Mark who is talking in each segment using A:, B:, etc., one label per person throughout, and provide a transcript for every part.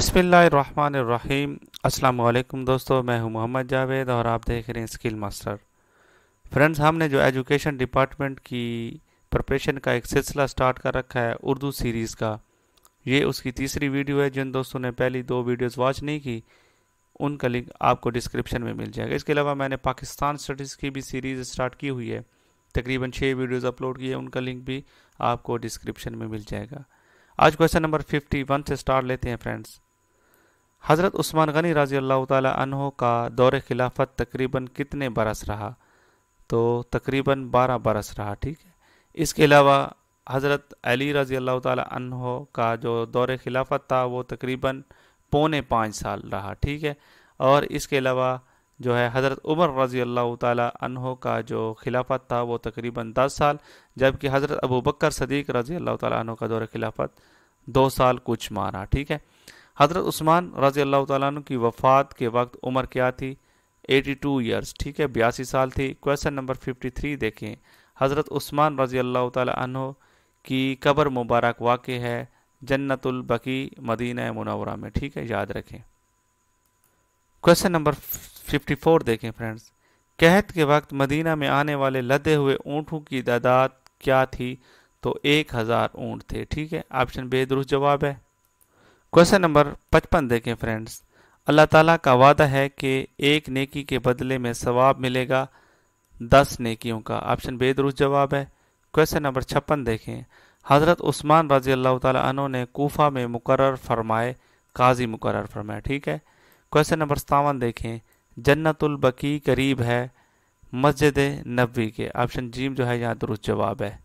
A: बिसमीम अस्सलाम दोस्तों, मैं हूँ मोहम्मद जावेद और आप देख रहे हैं स्किल मास्टर। फ्रेंड्स, हमने जो एजुकेशन डिपार्टमेंट की प्रिपरेशन का एक सिलसिला स्टार्ट कर रखा है उर्दू सीरीज़ का। ये उसकी तीसरी वीडियो है, जिन दोस्तों ने पहली दो वीडियोस वॉच नहीं की, उनका लिंक आपको डिस्क्रिप्शन में मिल जाएगा। इसके अलावा मैंने पाकिस्तान स्टडीज़ की भी सीरीज़ स्टार्ट की हुई है। तकरीबन छः वीडियोज़ अपलोड की है, उनका लिंक भी आपको डिस्क्रिप्शन में मिल जाएगा। आज क्वेश्चन नंबर 51 से स्टार्ट लेते हैं, फ्रेंड्स। हज़रत उस्मान गनी रज़ी अल्लाह तहों का दौर खिलाफत तकरीबन कितने बरस रहा? तो तकरीबन 12 बरस रहा, ठीक है। इसके अलावा हज़रत अली रज़ी अल्लाह तहों का जो दौर खिलाफत था, वो तकरीबन पौने पाँच साल रहा, ठीक है। और इसके अलावा जो है हज़रत उमर रज़ी अल्लाह तहों का जो खिलाफत था, वो तकरीबन दस साल, जबकि हज़रत अबू बकर सदीक रज़ी अल्लाह तहों का दौर खिलाफत दो साल कुछ मारा ठीक है। हज़रत उस्मान रज़ी अल्लाह तु की वफ़ात के वक्त उम्र क्या थी? 82 टू ईयर्स ठीक है? बयासी साल थी। क्वेश्चन नंबर 53 देखें। हज़रत उस्मान रज़ी अल्लाह तु की कब्र मुबारक वाक़ है जन्नतुल बकी मदीना मुनवरा में, ठीक है? याद रखें। क्वेश्चन नंबर 54 देखें फ्रेंड्स। कहत के वक्त मदीना में आने वाले लदे हुए ऊँटों की तादाद क्या थी? तो एक हज़ार ऊँट थे, ठीक है? ऑप्शन बे दुरुस्त जवाब है। क्वेश्चन नंबर पचपन देखें फ्रेंड्स अल्लाह ताला का वादा है कि एक नेकी के बदले में सवाब मिलेगा दस नेकियों का। ऑप्शन बे दुरुस्त जवाब है। क्वेश्चन नंबर छप्पन देखें। हज़रत उस्मान रज़ी अल्लाह तु ने कोफा में मुकर फरमाए, काजी मुकर फरमाए, ठीक है? क्वेश्चन नंबर सतावन देखें। जन्नतुल बकी करीब है मस्जिद नबी के। ऑप्शन जीम जो है, यहाँ दुरुस्त जवाब है।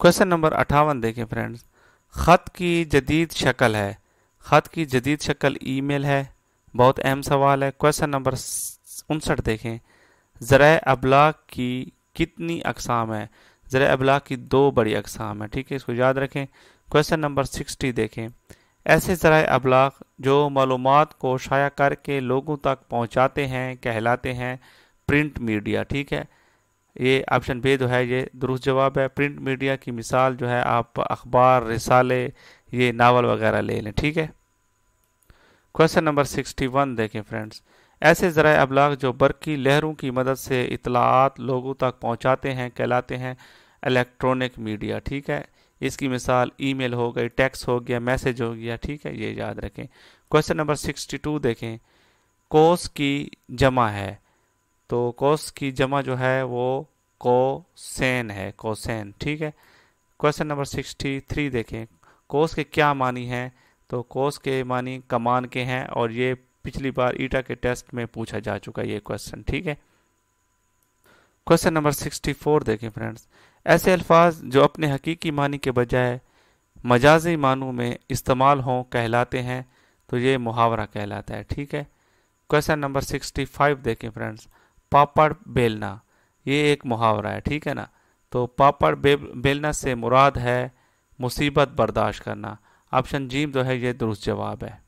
A: क्वेश्चन नंबर अठावन देखें फ्रेंड्स ख़त की जदीद शक्ल है। ख़त की जदीद शक्ल ईमेल है। बहुत अहम सवाल है। क्वेश्चन नंबर उनसठ देखें। ज़र अबलाग की कितनी अकसाम है? ज़र अबलाग की दो बड़ी अकसाम है। ठीक है, इसको याद रखें। क्वेश्चन नंबर सिक्सटी देखें। ऐसे ज़रा अबलाग जो मालूम को शाया करके लोगों तक पहुँचाते हैं, कहलाते हैं, प्रिंट मीडिया। ठीक है ये ऑप्शन बे जो है, ये दुरुस्त जवाब है। प्रिंट मीडिया की मिसाल जो है, आप अखबार, रिसाले, ये नावल वगैरह ले लें, ठीक है? क्वेश्चन नंबर सिक्सटी वन देखें फ्रेंड्स ऐसे ज़रा अबलाग जो बरकी लहरों की मदद से इतलात लोगों तक पहुँचाते हैं, कहलाते हैं इलेक्ट्रॉनिक मीडिया ठीक है? इसकी मिसाल ईमेल हो गई टेक्स्ट हो गया मैसेज हो गया, ठीक है? ये याद रखें। क्वेश्चन नंबर सिक्सटी टू देखें। कोस की जमा है। तो कोस की जमा जो है वो कोसेन है, कोसेन, ठीक है? क्वेश्चन नंबर सिक्सटी थ्री देखें। कोस के क्या मानी हैं? तो कोस के मानी कमान के हैं और ये पिछली बार ईटा के टेस्ट में पूछा जा चुका ये क्वेश्चन ठीक है? क्वेश्चन नंबर सिक्सटी फोर देखें फ्रेंड्स ऐसे अल्फाज जो अपने हकीकी मानी के बजाय मजाजी मानों में इस्तेमाल हों, कहलाते हैं तो ये मुहावरा कहलाता है, ठीक है? क्वेश्चन नंबर सिक्सटी फाइव देखें फ्रेंड्स पापड़ बेलना ये एक मुहावरा है ठीक है ना? तो पापड़ बे, बेलना से मुराद है मुसीबत बर्दाश्त करना। ऑप्शन जीम जो है ये दुरुस्त जवाब है।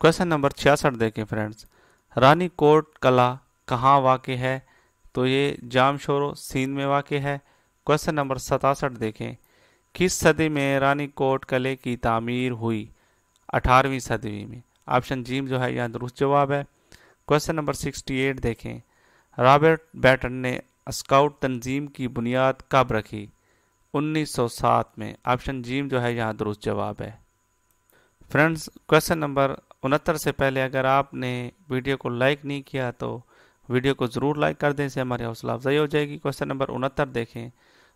A: क्वेश्चन नंबर छियासठ देखें फ्रेंड्स रानी कोट कला कहाँ वाक़ है? तो ये जाम शोरो सीन में वाक़ है। क्वेश्चन नंबर सतासठ देखें। किस सदी में रानी कोट कले की तामीर हुई? अठारहवीं सदी में। ऑप्शन जीम जो है यहाँ दुरुस्त जवाब है। क्वेश्चन नंबर सिक्सटी एट देखें। रॉबर्ट बैटन ने स्काउट तंजीम की बुनियाद कब रखी? 1907 में। ऑप्शन जीम जो है, यहाँ दुरुस्त जवाब है। फ्रेंड्स, क्वेश्चन नंबर उनहत्तर से पहले अगर आपने वीडियो को लाइक नहीं किया तो वीडियो को ज़रूर लाइक कर दें, इससे हमारी हौसला अफजाई हो जाएगी। क्वेश्चन नंबर उनहत्तर देखें।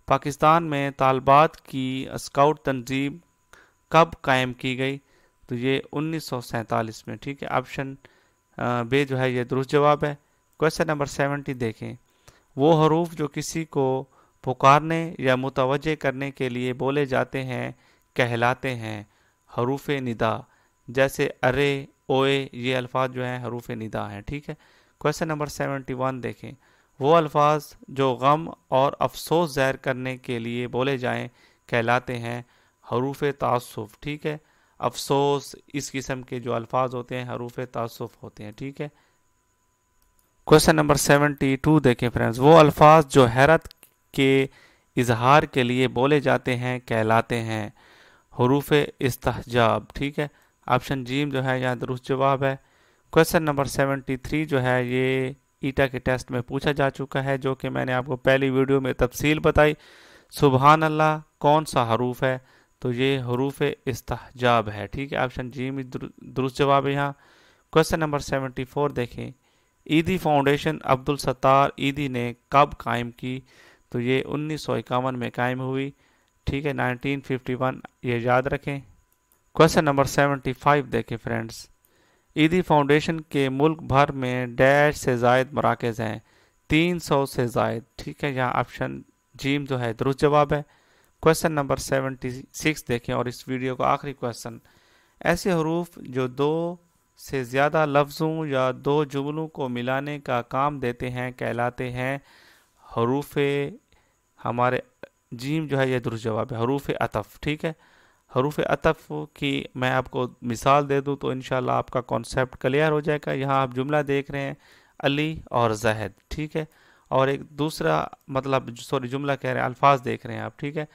A: पाकिस्तान में तालबात की स्काउट तंजीम कब कायम की गई? तो ये उन्नीस में, ठीक है? ऑप्शन बे जो है, ये दुरुस्त जवाब है। क्वेश्चन नंबर सेवेंटी देखें। वो हरूफ जो किसी को पुकारने या मुतवजह करने के लिए बोले जाते हैं, कहलाते हैं, हरूफ निदा। जैसे अरे, ओए, ये अल्फाज जो हैं, हरूफ निदा हैं, ठीक है? क्वेश्चन नंबर सेवेंटी वन देखें। वो अल्फाज जो गम और अफसोस ज़ाहिर करने के लिए बोले जाएँ, कहलाते हैं, हरूफ तासुफ, ठीक है? अफसोस, इस किस्म के जो अल्फाज होते हैं, हरूफ तासुफ होते हैं, ठीक है? क्वेश्चन नंबर सेवेंटी टू देखें फ्रेंड्स वो अल्फाज जो हैरत के इजहार के लिए बोले जाते हैं, कहलाते हैं। हरूफ इस्तजाब ठीक है? ऑप्शन जीम जो है, यहाँ दुरुस्त जवाब है। क्वेश्चन नंबर सेवेंटी थ्री जो है, ये ईटा के टेस्ट में पूछा जा चुका है, जो कि मैंने आपको पहली वीडियो में तफसील बताई। सुबहान अल्लाह कौन सा हरूफ है? तो ये हरूफ इस्तजाब है, ठीक है? ऑप्शन जी में दुरुस्त जवाब है यहाँ। क्वेश्चन नंबर सेवेंटी फोर देखें। ईदी फाउंडेशन अब्दुल सत्तार ईदी ने कब कायम की? तो ये उन्नीस सौ इक्यावन में कायम हुई, ठीक है? 1951 ये याद रखें। क्वेश्चन नंबर 75 देखें फ्रेंड्स ईदी फाउंडेशन के मुल्क भर में डैश से जायद मराकज़ हैं 300 से जायद, ठीक है? यहाँ ऑप्शन जीम जो है दुरुस्त जवाब है। क्वेश्चन नंबर 76 देखें और इस वीडियो का आखिरी क्वेश्चन ऐसे हरूफ जो दो से ज़्यादा लफ्ज़ों या दो जुमलों को मिलाने का काम देते हैं, कहलाते हैं हरूफ हमारे जीम जो है यह दुरुस्त जवाब है, हरूफ अतफ, ठीक है? हरूफ अतफ की मैं आपको मिसाल दे दूँ तो इन आपका कॉन्सेप्ट क्लियर हो जाएगा। यहाँ आप जुमला देख रहे हैं, अली और जहद ठीक है? और एक दूसरा मतलब सॉरी जुमला कह रहे हैं, अल्फाज देख रहे हैं आप, ठीक है?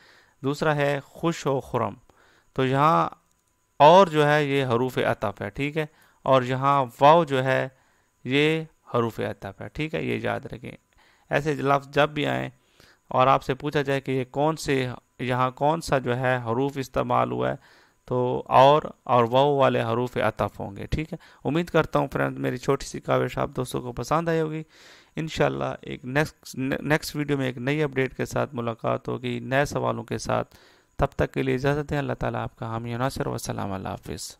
A: दूसरा है खुश व खुरम। तो यहाँ और जो है ये हरूफ अतफ है, ठीक है? और यहाँ वाव जो है ये हरूफ अतफ है, ठीक है? ये याद रखें। ऐसे लफ्ज़ जब भी आएँ और आपसे पूछा जाए कि ये कौन से, यहाँ कौन सा जो है हरूफ इस्तेमाल हुआ है तो और और वो वाले हरूफ अतफ होंगे, ठीक है? उम्मीद करता हूँ फ्रेंड मेरी छोटी सी काविश आप दोस्तों को पसंद आई होगी। इन एक नेक्स्ट नेक्स्ट वीडियो में एक नई अपडेट के साथ मुलाकात होगी, नए सवालों के साथ। तब तक के लिए इजाज़त है अल्लाह ताला आपका हामी नासर वसलम हाफिज़।